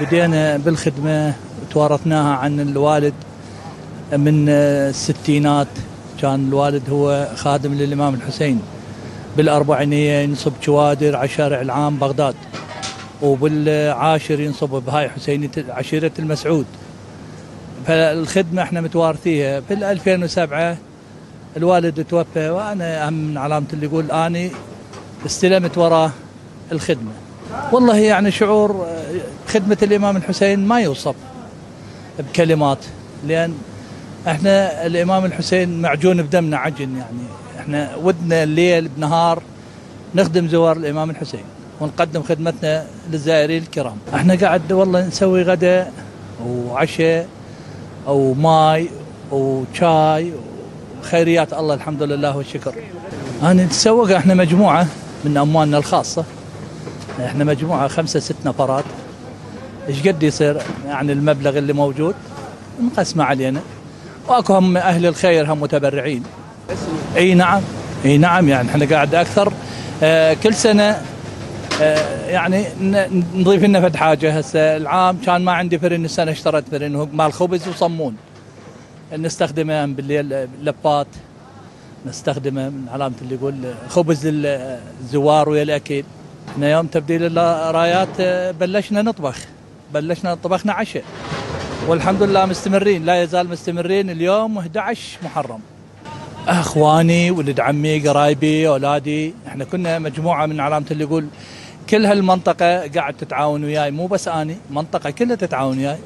بدينا بالخدمة توارثناها عن الوالد من الستينات. كان الوالد هو خادم للإمام الحسين. بالأربعينية ينصب كوادر على شارع العام بغداد وبالعاشر ينصب بهاي حسينية عشيرة المسعود. فالخدمة إحنا متوارثيها. في 2007 الوالد توفى وأنا هم من علامة اللي يقول آني استلمت وراه الخدمة. والله يعني شعور خدمة الإمام الحسين ما يوصف بكلمات لأن إحنا الإمام الحسين معجون بدمنا عجن يعني. إحنا ودنا الليل بنهار نخدم زوار الإمام الحسين ونقدم خدمتنا للزائرين الكرام. إحنا قاعد والله نسوي غداء وعشاء أو ماي وشاي وخيريات الله الحمد لله والشكر. أنا نتسوق إحنا مجموعة من أموالنا الخاصة. إحنا مجموعة خمسة ست نفرات. إيش قد يصير يعني المبلغ اللي موجود؟ مقسمه علينا. وأكو هم أهل الخير هم متبرعين. إي نعم إي نعم يعني إحنا قاعد أكثر. آه كل سنة آه يعني نضيف لنا فد حاجة هسه. العام كان ما عندي فرن السنة اشتريت فرن. مال خبز وصمون. نستخدمه بالليل لبات. نستخدمه من علامة اللي يقول خبز للزوار ويا الاكل إحنا يوم تبديل الرايات آه، بلشنا نطبخ. بلشنا طبخنا عشاء. والحمد لله مستمرين. لا يزال مستمرين. اليوم 11 محرم. أخواني ولد عمي قرايبي أولادي إحنا كنا مجموعة من علامة اللي يقول كل هالمنطقة قاعد تتعاون وياي. مو بس أني منطقة كلها تتعاون وياي.